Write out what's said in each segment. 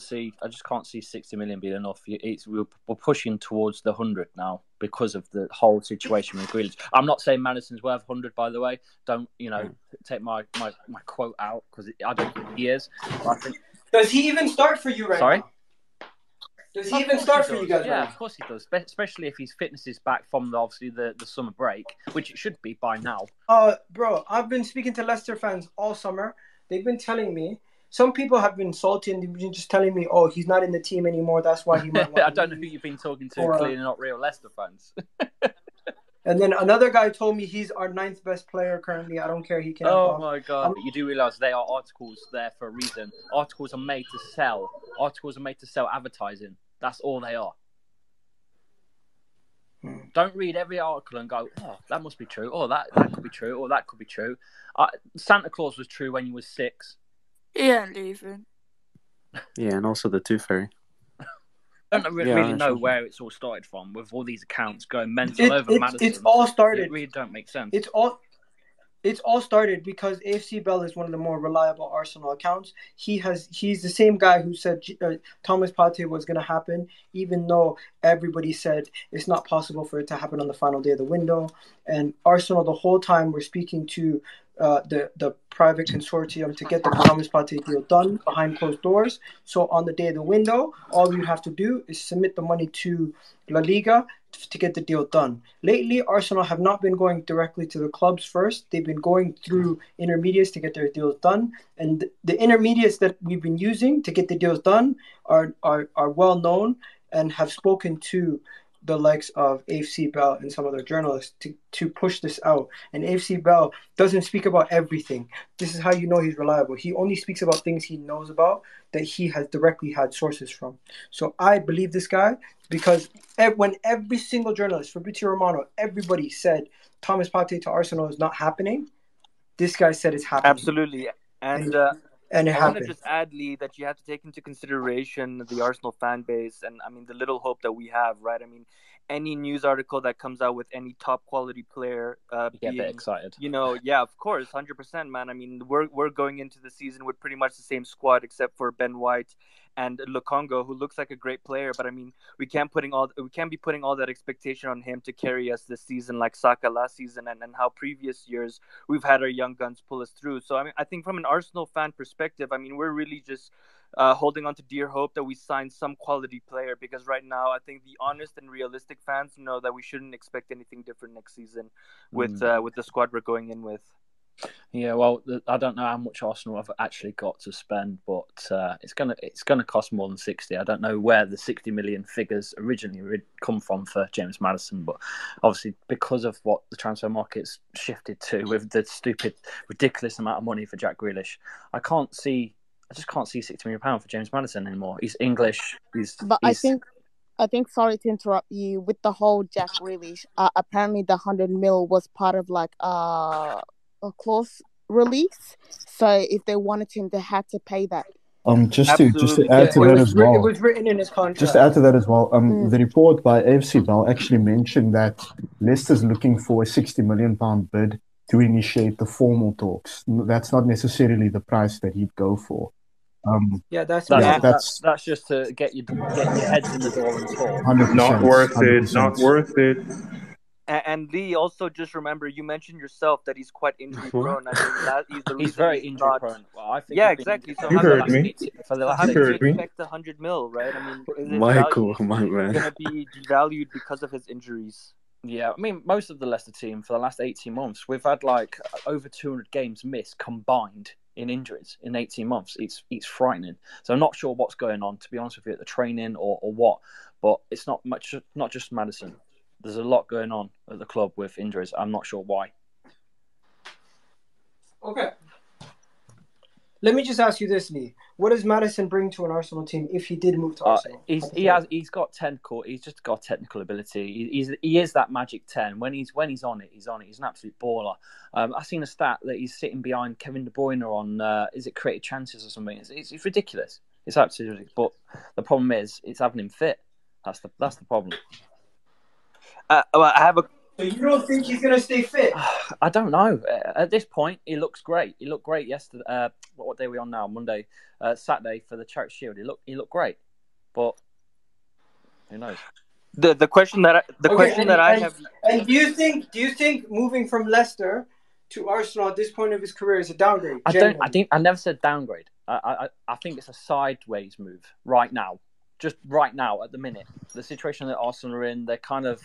see. I just can't see sixty million being enough. It's we're, we're pushing towards the hundred now because of the whole situation with Grealish. I'm not saying Maddison's worth hundred, by the way. Don't you know? Take my my, my quote out because I don't think he is. I think. Does he even start for you right Sorry. now? Does he even start for you guys? Yeah, right of course he does. Especially if his fitness is back from the, obviously the, the summer break, which it should be by now. now? Uh, bro, I've been speaking to Leicester fans all summer. They've been telling me. Some people have been salty and they've been just telling me, "Oh, he's not in the team anymore. That's why he might." want I don't know who you've been talking to. Or, uh, clearly not real Leicester fans. And then another guy told me he's our ninth best player currently. I don't care. He can. Oh my god! Um, you do realize they are articles there for a reason. Articles are made to sell. Articles are made to sell advertising. That's all they are. Hmm. Don't read every article and go, "Oh, that must be true." Oh, that that could be true. Or that could be true. Uh, Santa Claus was true when you was six. He ain't leaving. Yeah, and also the Tooth Fairy. I don't really, Yeah, really know sure. where it's all started from with all these accounts going mental It- over it's- Madison. it's all started- It really don't make sense. It's all it's all started because AFC Bell is one of the more reliable Arsenal accounts. He has he's the same guy who said uh, Thomas Partey was going to happen, even though everybody said it's not possible for it to happen on the final day of the window. And Arsenal the whole time were speaking to uh, the the private consortium to get the Thomas Partey deal done behind closed doors. So on the day of the window, all you have to do is submit the money to La Liga to get the deal done. Lately, Arsenal have not been going directly to the clubs first. They've been going through intermediates to get their deals done. And the intermediates that we've been using to get the deals done are, are, are well known and have spoken to the likes of AFC Bell and some other journalists to, to push this out. And AFC Bell doesn't speak about everything. This is how you know he's reliable. He only speaks about things he knows about that he has directly had sources from. So I believe this guy because ev- when every single journalist, Fabrizio Romano, everybody said Thomas Partey to Arsenal is not happening, this guy said it's happening. Absolutely. And uh, And it I want to happened. just add, Lee, that you have to take into consideration the Arsenal fan base and I mean the little hope that we have, right? I mean, any news article that comes out with any top quality player uh, You get a bit being, excited. you know, yeah, of course, hundred percent, man. I mean, we're we're going into the season with pretty much the same squad except for Ben White and Lokonga, who looks like a great player. But I mean, we can't putting all we can't be putting all that expectation on him to carry us this season like Saka last season and, and how previous years we've had our young guns pull us through. So I mean, I think from an Arsenal fan perspective, I mean, we're really just uh, holding on to dear hope that we sign some quality player because right now I think the honest and realistic fans know that we shouldn't expect anything different next season with uh, with the squad we're going in with. Yeah, well, I don't know how much Arsenal have actually got to spend, but uh, it's gonna it's gonna cost more than sixty. I don't know where the sixty million figures originally come from for James Maddison, but obviously because of what the transfer market's shifted to with the stupid, ridiculous amount of money for Jack Grealish, I can't see. I just can't see sixty million pound for James Maddison anymore. He's English. He's But I think, I think. Sorry to interrupt you. With the whole Jack Grealish, uh, apparently the hundred mil was part of like uh, clause release. So if they wanted him, they had to pay that. Um, just to just to add Yeah, to that was as well. It was written in his contract. Just to add to that as well, um, Mm. the report by AFC Bell actually mentioned that Leicester's looking for a 60 million pound bid to initiate the formal talks. That's not necessarily the price that he'd go for. Um, yeah, that's that's, Yeah, that's that's- that's just to get you get your heads in the door and talk. 100%. Not worth it. 100%. Not worth it. And, and Lee, also just remember, you mentioned yourself that he's quite injury prone. I mean, that he's the He's very he's injury not- prone. Well, I think Yeah, he's been exactly. So You for heard me. For the last How You did you heard me. expect a hundred mil, right? I mean, is Michael, value my man. going to be devalued because of his injuries? Yeah, I mean, most of the Leicester team for the last 18 months, we've had like over 200 games missed combined in injuries in 18 months. It's it's frightening. So I'm not sure what's going on, to be honest with you, at the training or, or what. But it's not much, not just Maddison. There's a lot going on at the club with injuries. I'm not sure why. Okay. Let me just ask you this, Lee. What does Maddison bring to an Arsenal team if he did move to Uh, Arsenal? he's, he has he's got technical he's just got technical ability. He, he's he is that magic ten. When he's when he's on it, he's on it. He's an absolute baller. Um, I've seen a stat that he's sitting behind Kevin De Bruyne on uh, is it created chances or something. It's, it's, it's ridiculous. It's absolutely. But the problem is, it's having him fit. That's the that's the problem. Uh, well, I have a So you don't think he's gonna stay fit? I don't know. At this point, he looks great. He looked great yesterday. Uh, what day are we on now? Monday, uh, Saturday for the Charity Shield. He looked he looked great, but who knows? The the question that I, the Okay, question and- that I and- have And do you think do you think moving from Leicester to Arsenal at this point of his career is a downgrade? I don't. I think I never said downgrade. I, I I think it's a sideways move right now. Just right now, at the minute, the situation that Arsenal are in, they're kind of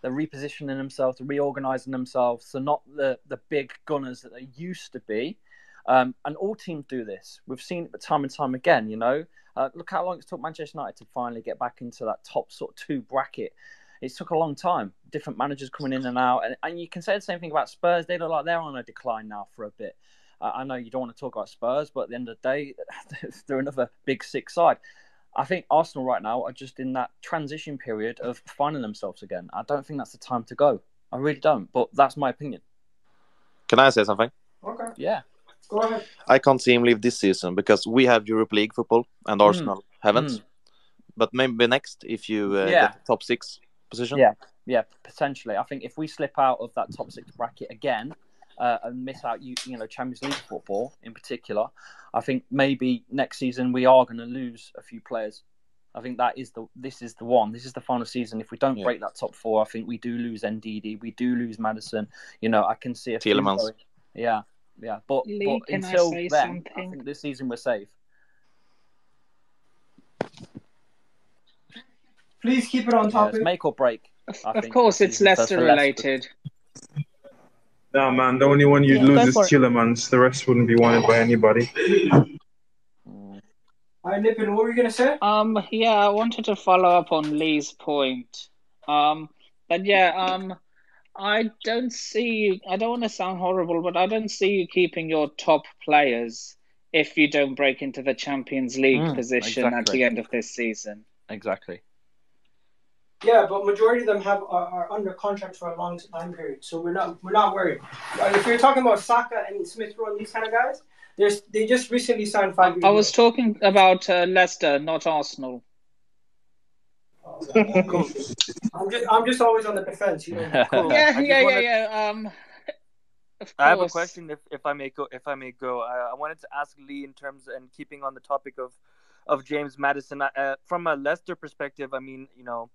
they're repositioning themselves, they're reorganizing themselves. So not the the big gunners that they used to be. Um, and all teams do this. We've seen it time and time again. You know, uh, look how long it took Manchester United to finally get back into that top sort of two bracket. It took a long time. Different managers coming in and out, and, and you can say the same thing about Spurs. They look like they're on a decline now for a bit. Uh, I know you don't want to talk about Spurs, but at the end of the day, they're another big six side. I think Arsenal right now are just in that transition period of finding themselves again. I don't think that's the time to go. I really don't. But that's my opinion. Can I say something? Okay, Yeah. go ahead. I can't see him leave this season because we have Europe League football and Arsenal haven't. Mm. But maybe next if you uh, Yeah. get the top six position. Yeah. Yeah, potentially. I think if we slip out of that top six bracket again uh, and miss out, you, you know, Champions League football in particular, I think maybe next season we are going to lose a few players. I think that is the this is the one. This is the final season. If we don't Yeah. break that top four, I think we do lose Ndidi. We do lose Maddison. You know, I can see a few Tielemans. going- Yeah, yeah. But, Lee, but can I until say then, I think this season we're safe. Please keep it on Yeah, topic. it's make or break. Of, of course, it's season for- Leicester for Leicester. Related. Nah, man, the only one you'd Yeah, lose is for it. The rest wouldn't be wanted by anybody. All right, Nippin, what were you gonna say? Um, yeah, I wanted to follow up on Lee's point. Um, but yeah, um, I don't see. I don't want to sound horrible, but I don't see you keeping your top players if you don't break into the Champions League Mm, position at the end of this season. Exactly. Yeah, but majority of them have are, are under contract for a long time period, so we're not we're not worried. Uh, If you're talking about Saka and Smith Rowe and these kind of guys, there's they just recently signed five. year I was deals. talking about uh, Leicester, not Arsenal. I'm just I'm just always on the defense, you know. Cool. Yeah, I yeah, yeah, wanna- yeah. Um, I have a question, if, if I may go. If I may go, I, I wanted to ask Lee in terms and keeping on the topic of of James Maddison uh, from a Leicester perspective. I mean, you know,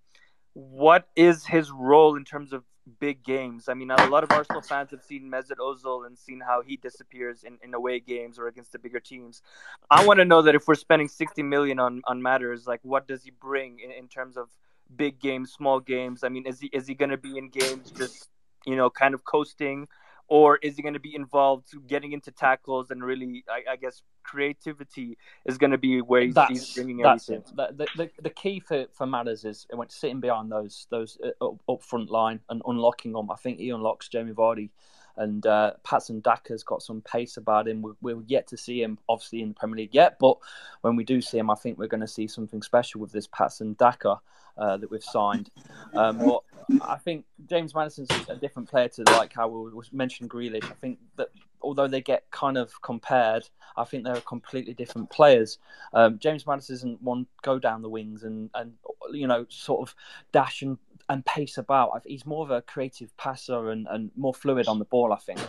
what is his role in terms of big games? I mean, a lot of Arsenal fans have seen Mesut Ozil and seen how he disappears in, in away games or against the bigger teams. I want to know that if we're spending sixty million on on matters, like what does he bring in, in terms of big games, small games? I mean, is he is he going to be in games just you know kind of coasting? Or is he going to be involved to getting into tackles and really I, I guess creativity is going to be where he's, he's bringing that's everything it. The, the, the key for, for Matters is when sitting behind those those uh, up, up front line and unlocking them. I think he unlocks Jamie Vardy and uh, Patson Daka's got some pace about him. We, we're yet to see him obviously in the Premier League yet, but when we do see him, I think we're going to see something special with this Patson Daka uh, that we've signed. Um, but I think James Maddison's a different player to like how we mentioned Grealish. I think that although they get kind of compared, I think they're completely different players. Um, James Maddison isn't one go down the wings and and you know sort of dash and, and pace about. He's more of a creative passer and, and more fluid on the ball. I think.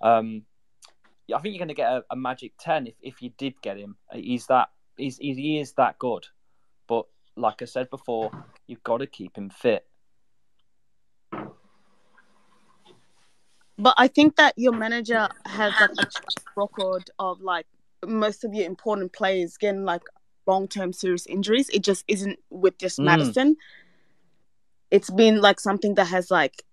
Um, I think you're going to get a, a magic ten if, if you did get him. He's that he's, he is that good, but like I said before, you've got to keep him fit. But I think that your manager has like a record of like most of your important players getting like long term serious injuries. It just isn't with just Mm. It's been like something that has like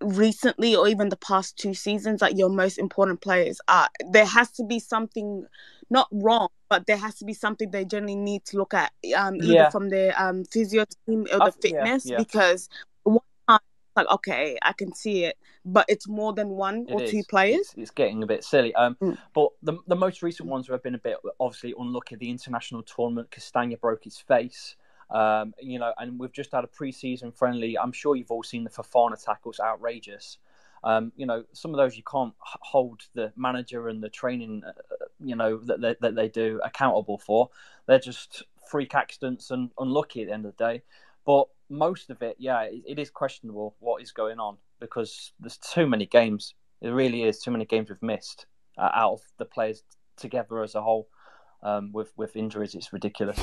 recently or even the past two seasons, like your most important players are there has to be something not wrong, but there has to be something they generally need to look at um either Yeah. from their um physio team or Uh, the yeah, fitness yeah. because one time like okay, I can see it, but it's more than one or It two players. It's, it's getting a bit silly. Um, Mm. but the the most recent ones have been a bit obviously unlucky. The international tournament, Castagne broke his face. Um, you know, and we've just had a pre-season friendly. I'm sure you've all seen the Fofana tackles, outrageous. Um, you know, some of those you can't hold the manager and the training, uh, you know, that they, that they do accountable for. They're just freak accidents and unlucky at the end of the day. But most of it, yeah, it, it is questionable what is going on because there's too many games. It really is too many games we've missed uh, out of the players together as a whole. Um, with with injuries, it's ridiculous.